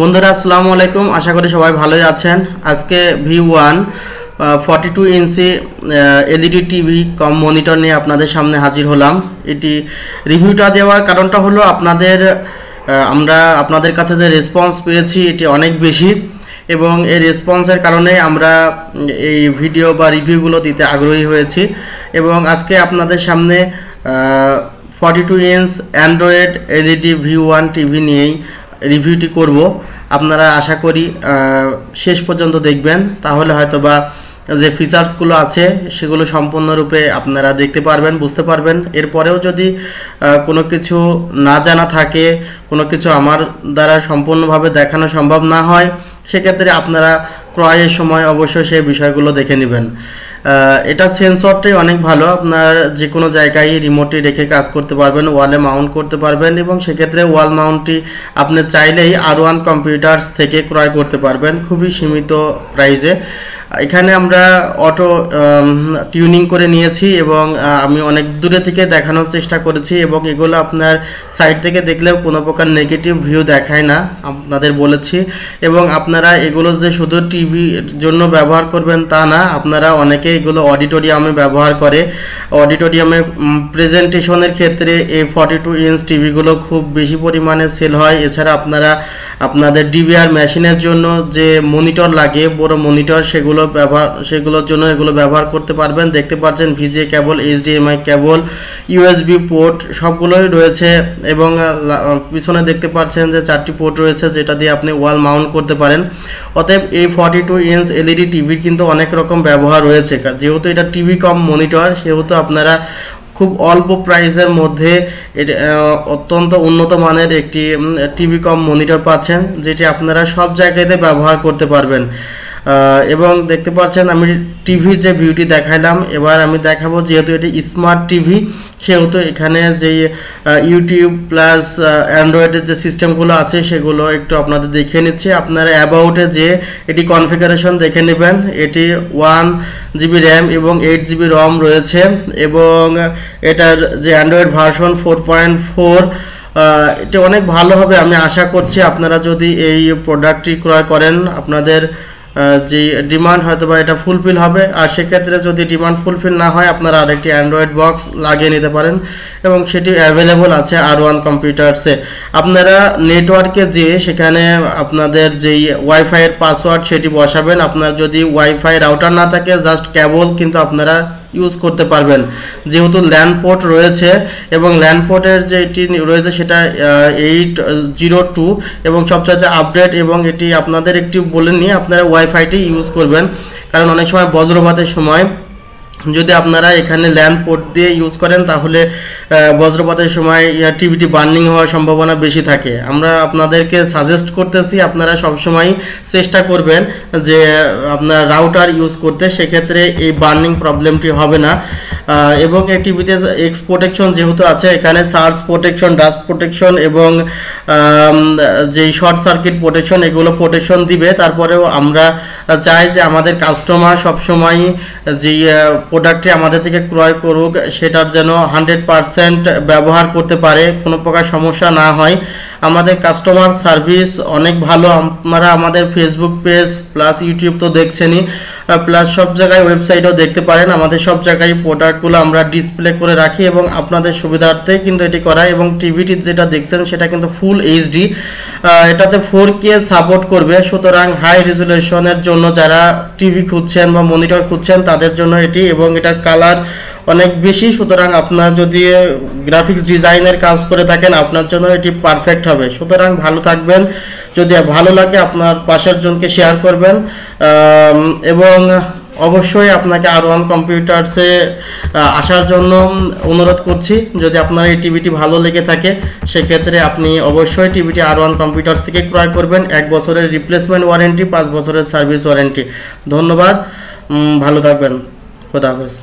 বন্ধুরা, আসসালামু আলাইকুম। আশা করি সবাই ভালোই আছেন। আজকে V one forty two inch LED TV cum monitor নিয়ে আপনাদের সামনে হাজির হলাম। এটি রিভিউটা দেওয়ার কারণটা হলো আপনাদের আমরা আপনাদের কাছে যে রেসপন্স পেয়েছি, এটি অনেক বেশি এবং এই রেসপন্সের কারণে আমরা এই ভিডিও বা রিভিউগুলো দিতে আগ্রহী হয়েছি এবং আজকে আপনাদের সামনে forty two inch android LED V one TV নিয়েই রিভিউটি করব। আপনারা আশা করি শেষ পর্যন্ত দেখবেন। তাহলে হয়তো বা যে ফিচার্সগুলো আছে, সেগুলো সম্পূর্ণরূপে আপনারা দেখতে পারবেন, বুঝতে পারবেন। এরপরেও যদি কোনো কিছু না জানা থাকে, কোনো কিছু আমার দ্বারা সম্পূর্ণভাবে দেখানো সম্ভব না হয়, সেক্ষেত্রে আপনারা ক্রয়ের সময় অবশ্যই সেই বিষয়গুলো দেখে নেবেন। এটা সেন্সরটাই অনেক ভালো। আপনার যে কোনো জায়গায় রিমোটটি রেখে কাজ করতে পারবেন ওয়ালে মাউন্ট করতে পারবেন এবং সেক্ষেত্রে ওয়াল মাউন্টটি আপনি চাইলেই আর ওয়ান কম্পিউটার্স থেকে ক্রয় করতে পারবেন খুবই সীমিত প্রাইসে এখানে আমরা অটো টিউনিং করে নিয়েছি এবং আমি অনেক দূরে থেকে দেখানোর চেষ্টা করেছি এবং এগুলো আপনার সাইড থেকে দেখলেও কোনো প্রকার নেগেটিভ ভিউ দেখায় না, আপনাদের বলেছি। এবং আপনারা এগুলো যে শুধু টিভির জন্য ব্যবহার করবেন তা না, আপনারা অনেকে এগুলো অডিটোরিয়ামে ব্যবহার করে। অডিটোরিয়ামে প্রেজেন্টেশনের ক্ষেত্রে এই ফর্টি টু ইঞ্চ টিভিগুলো খুব বেশি পরিমাণে সেল হয়। এছাড়া আপনারা আপনাদের ডিভিআর মেশিনের জন্য যে মনিটর লাগে বড় মনিটর সেগুলো ব্যবহার, সেগুলোর জন্য এগুলো ব্যবহার করতে পারবেন। দেখতে পাচ্ছেন VGA cable HDMI cable USB port সবগুলোই রয়েছে এবং পিছনে দেখতে পাচ্ছেন যে চারটি পোর্ট রয়েছে যেটা দিয়ে আপনি ওয়াল মাউন্ট করতে পারেন। অতএব এই ফর্টি টু ইঞ্চ এলইডি টিভির কিন্তু অনেক রকম ব্যবহার রয়েছে। যেহেতু এটা টিভি কম মনিটর, সেহেতু আপনারা খুব অল্প প্রাইসের মধ্যে অত্যন্ত উন্নত মানের একটি টিভি কম মনিটর পাচ্ছেন, যেটি আপনারা সব জায়গাতে ব্যবহার করতে পারবেন। এবং দেখতে পাচ্ছেন আমি টিভির যে ভিউটি দেখাইলাম, এবার আমি দেখাবো যেহেতু এটি স্মার্ট টিভি সেহেতু এখানে যে ইউটিউব প্লাস অ্যান্ড্রয়েডের যে সিস্টেমগুলো আছে, সেগুলো একটু আপনাদের দেখিয়ে নিচ্ছি। আপনারা অ্যাবাউটে যে এটি কনফিগারেশন দেখে নেবেন, এটি ওয়ান জিবি র্যাম এবং এইট জিবি রম রয়েছে এবং এটার যে android version four point four এটি অনেক ভালো হবে আমি আশা করছি। আপনারা যদি এই প্রোডাক্টটি ক্রয় করেন, আপনাদের যে ডিমান্ড হয়তো বা এটা ফুলফিল হবে, আর সেক্ষেত্রে যদি ডিমান্ড ফুলফিল না হয়, আপনারা আরেকটি অ্যান্ড্রয়েড বক্স লাগিয়ে নিতে পারেন এবং সেটি অ্যাভেলেবল আছে আর ওয়ান কম্পিউটার্সে আপনারা নেটওয়ার্কে যেয়ে সেখানে আপনাদের যেই ওয়াইফাইয়ের পাসওয়ার্ড সেটি বসাবেন। আপনার যদি ওয়াইফাই রাউটার না থাকে জাস্ট কেবল কিন্তু আপনারা ইউজ করতে পারবেন। যেহেতু ল্যান্ড পোর্ট রয়েছে এবং ল্যান্ড পোর্টের যে এটি রয়েছে সেটা এইট জিরো টু এবং সবচাইতে আপডেট এবং এটি আপনাদের একটি বলে নিয়ে আপনারা ওয়াইফাইটি ইউজ করবেন। কারণ অনেক সময় বজ্রপাতের সময় যদি আপনারা এখানে ল্যান্ড পোর্ট দিয়ে ইউজ করেন, তাহলে বজ্রপাতের সময় টিভিটি বার্নিং হওয়ার সম্ভাবনা বেশি থাকে। আমরা আপনাদেরকে সাজেস্ট করতেছি, আপনারা সবসময় চেষ্টা করবেন যে, আপনার রাউটার ইউজ করতে। সেক্ষেত্রে এই বার্নিং প্রবলেমটি হবে না। এবং টিভিতে এক্স প্রোটেকশন যেহেতু আছে, এখানে সার্চ প্রোটেকশন ডাস্ট প্রোটেকশন এবং যেই শর্ট সার্কিট প্রোটেকশন এগুলো প্রোটেকশন দিবে। তারপরেও আমরা চাই যে আমাদের কাস্টমার সবসময় যে প্রোডাক্টটি আমাদের থেকে ক্রয় করুক, সেটার যেন হান্ড্রেড পারসেন্ট ব্যবহার করতে পারে, কোনো প্রকার সমস্যা না হয়। আমাদের কাস্টমার সার্ভিস অনেক ভালো। আপনারা আমাদের ফেসবুক পেজ প্লাস ইউটিউব তো দেখছেনই। প্লাস সব জায়গায় ওয়েবসাইটও দেখতে পারেন। আমাদের সব জায়গায় প্রোডাক্টগুলো আমরা ডিসপ্লে করে রাখি এবং আপনাদের সুবিধার্থে কিন্তু এটি করা এবং টিভিটি যেটা দেখছেন সেটা কিন্তু ফুল এইচডি এটাতে ফোর কে সাপোর্ট করবে। সুতরাং হাই রেজুলেশনের জন্য যারা টিভি খুঁজছেন বা মনিটর খুঁজছেন, তাদের জন্য এটি এবং এটার কালার অনেক বেশি। সুতরাং আপনার যদি গ্রাফিক্স ডিজাইনের কাজ করে থাকেন, আপনার জন্য এটি পারফেক্ট হবে। সুতরাং ভালো থাকবেন। যদি ভালো লাগে আপনার পাশের জনকে শেয়ার করবেন এবং অবশ্যই আপনাকে আর ওয়ান কম্পিউটার্সে আসার জন্য অনুরোধ করছি। যদি আপনার এই টিভিটি ভালো লেগে থাকে, সেক্ষেত্রে আপনি অবশ্যই টিভিটি আর ওয়ান কম্পিউটার্স থেকে ক্রয় করবেন। এক বছরের রিপ্লেসমেন্ট ওয়ারেন্টি পাঁচ বছরের সার্ভিস ওয়ারেন্টি ধন্যবাদ। ভালো থাকবেন। খোদা হাফেজ।